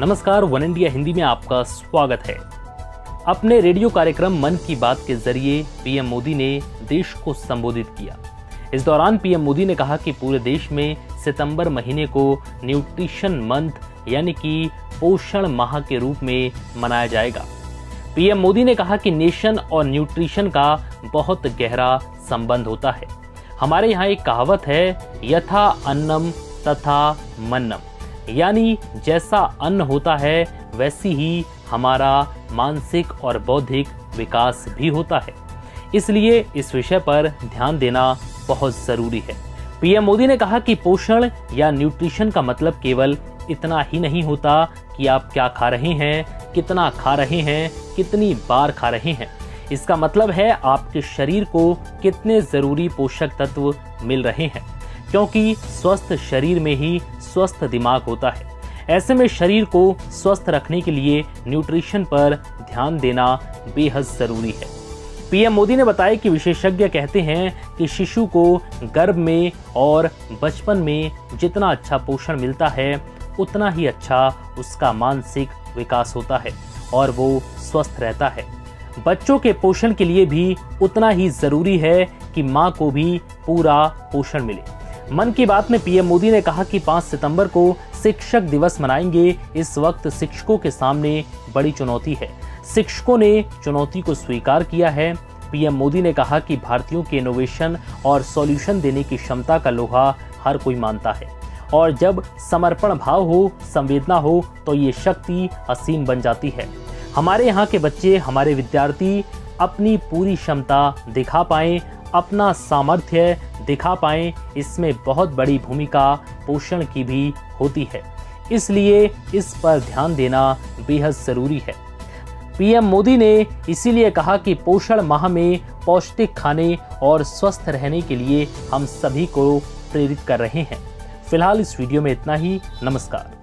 नमस्कार, one India Hindi में आपका स्वागत है। अपने रेडियो कार्यक्रम मन की बात के ज़रिए पीएम मोदी ने देश को संबोधित किया। इस दौरान पीएम मोदी ने कहा कि पूरे देश में सितंबर महीने को न्यूट्रिशन मंथ, यानी कि पोषण माह के रूप में मनाया जाएगा। पीएम मोदी ने कहा कि नेशन और न्यूट्रिशन का बहुत गहरा संबंध होता है। हमारे यहाँ एक कहावत है, यथा अन्नम तथा मन्नम। यानी जैसा अन्न होता है, वैसी ही हमारा मानसिक और बौद्धिक विकास भी होता है। इसलिए इस विषय पर ध्यान देना बहुत ज़रूरी है। पीएम मोदी ने कहा कि पोषण या न्यूट्रिशन का मतलब केवल इतना ही नहीं होता कि आप क्या खा रहे हैं, कितना खा रहे हैं, कितनी बार खा रहे हैं। इसका मतलब है आपके शरीर को कितने ज़रूरी पोषक तत्व मिल रहे हैं। क्योंकि स्वस्थ शरीर में ही स्वस्थ दिमाग होता है। ऐसे में शरीर को स्वस्थ रखने के लिए न्यूट्रिशन पर ध्यान देना बेहद ज़रूरी है। पीएम मोदी ने बताया कि विशेषज्ञ कहते हैं कि शिशु को गर्भ में और बचपन में जितना अच्छा पोषण मिलता है, उतना ही अच्छा उसका मानसिक विकास होता है और वो स्वस्थ रहता है। बच्चों के पोषण के लिए भी उतना ही ज़रूरी है कि माँ को भी पूरा पोषण मिले। मन की बात में पीएम मोदी ने कहा कि 5 सितंबर को शिक्षक दिवस मनाएँगे। इस वक्त शिक्षकों के सामने बड़ी चुनौती है। शिक्षकों ने चुनौती को स्वीकार किया है। पीएम मोदी ने कहा कि भारतीयों के इनोवेशन और सॉल्यूशन देने की क्षमता का लोहा हर कोई मानता है। और जब समर्पण भाव हो, संवेदना हो तो ये शक्ति असीम बन जाती है। हमारे यहाँ के बच्चे, हमारे विद्यार्थी अपनी पूरी क्षमता दिखा पाए अपना सामर्थ्य दिखा पाए, इसमें बहुत बड़ी भूमिका पोषण की भी होती है। इसलिए इस पर ध्यान देना बेहद ज़रूरी है। पीएम मोदी ने इसीलिए कहा कि पोषण माह में पौष्टिक खाने और स्वस्थ रहने के लिए हम सभी को प्रेरित कर रहे हैं। फ़िलहाल इस वीडियो में इतना ही। नमस्कार।